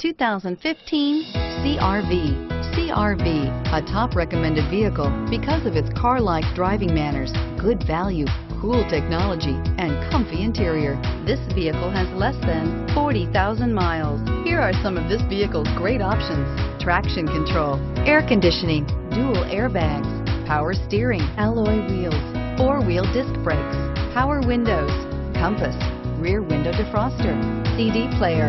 2015 CRV. CRV, a top recommended vehicle because of its car-like driving manners, good value, cool technology, and comfy interior. This vehicle has less than 40,000 miles. Here are some of this vehicle's great options. Traction control, air conditioning, dual airbags, power steering, alloy wheels, four-wheel disc brakes, power windows, compass, rear window defroster, CD player.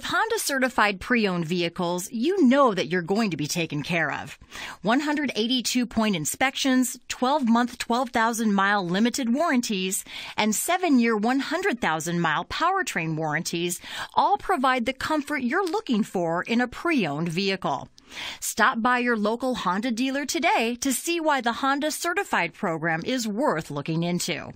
With Honda certified pre-owned vehicles, you know that you're going to be taken care of. 182 point inspections, 12 month, 12,000 mile limited warranties, and 7 year, 100,000 mile powertrain warranties all provide the comfort you're looking for in a pre-owned vehicle. Stop by your local Honda dealer today to see why the Honda certified program is worth looking into.